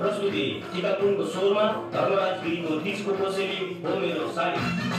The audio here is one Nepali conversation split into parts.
प्रस्तुति टिकापुनको स्वरमा धर्मराज गिरीको तिजको कोसेली हो मेरो साली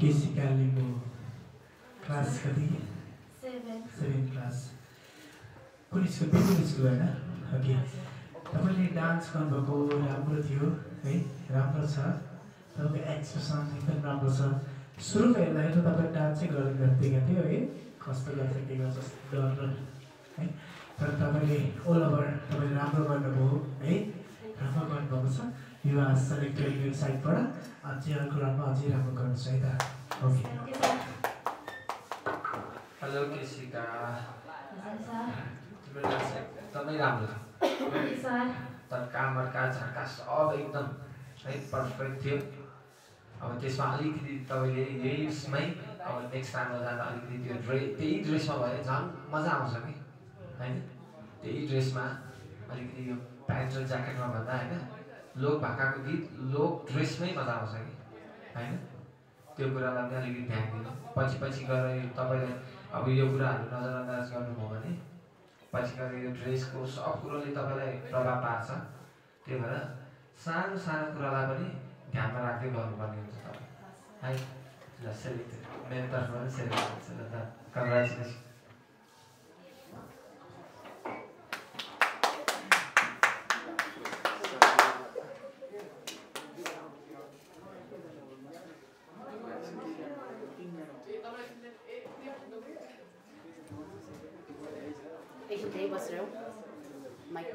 के सिकालेको क्लास कति सेभेन क्लास कुन स्कुल पेपुल स्कुल होइन ओके तपाईँले डान्स गर्नुभएको राम्रो थियो है राम्रो छ तपाईँको एक्सप्रेसन एकदम राम्रो छ सुरुमा हेर्दाखेरि त तपाईँ डान्सै गरेर देखेको थियो है कस्तो गर्छ के गर्छ डर है तर तपाईँले ओल ओभर तपाईँले राम्रो गर्नुभयो है राम्रो गर्नुभएको छ युवा सेलेक्टेड वेबसाइटबाट अझै अर्को राम्रो अझै राम्रो गर्नुहोस् है ओके। हेलो एकदमै राम्रो थियो तर कामहरूका झाका सब एकदम है पर्फेक्ट थियो। अब त्यसमा अलिकति तपाईँले यही उसमै अब नेक्स्ट टाइममा जाँदा अलिकति त्यो ड्रे त्यही ड्रेसमा भयो झन् मजा आउँछ कि? होइन? त्यही ड्रेसमा अलिकति यो प्यान्ट र ज्याकेटमा भन्दा होइन? लोक भाकाको गीत लोक ड्रेसमै मजा कि? होइन? त्यो कुरालाई पनि अलिकति ध्यान दिनु। पछि पछि गएर तपाईँले अब यो कुराहरू नजरअन्दाज गर्नुभयो भने पछि गएर यो ड्रेसको सब कुरोले तपाईँलाई प्रभाव पार्छ। त्यही भएर सानो सानो कुरालाई पनि ध्यानमा राख्दै गर्नुपर्ने हुन्छ तपाईँ। है? ल सेलेक्ट। मेरो तर्फबाट त कङ्ग्रेचुलेसन। त्यही बसेर माइक